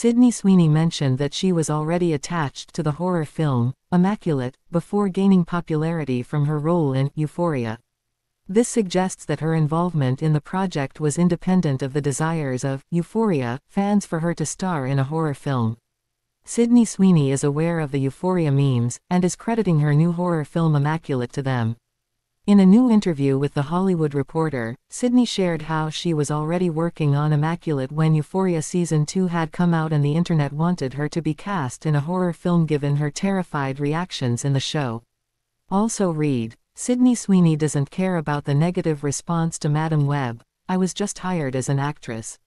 Sydney Sweeney mentioned that she was already attached to the horror film, Immaculate, before gaining popularity from her role in Euphoria. This suggests that her involvement in the project was independent of the desires of Euphoria fans for her to star in a horror film. Sydney Sweeney is aware of the Euphoria memes, and is crediting her new horror film Immaculate to them. In a new interview with The Hollywood Reporter, Sydney shared how she was already working on Immaculate when Euphoria Season 2 had come out and the internet wanted her to be cast in a horror film given her terrified reactions in the show. Also read, Sydney Sweeney doesn't care about the negative response to Madame Web, I was just hired as an actress.